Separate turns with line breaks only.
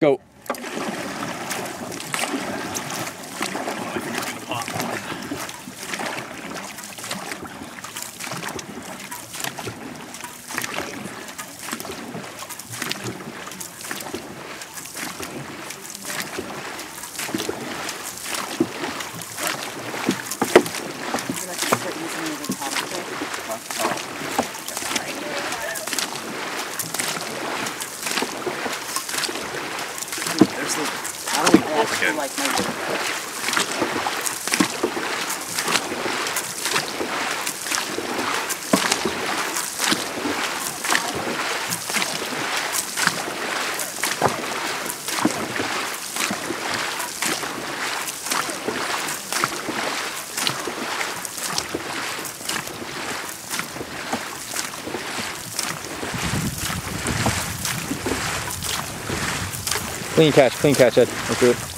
Go.
Do we again?
Clean catch, clean catch, Ed. Let's do it.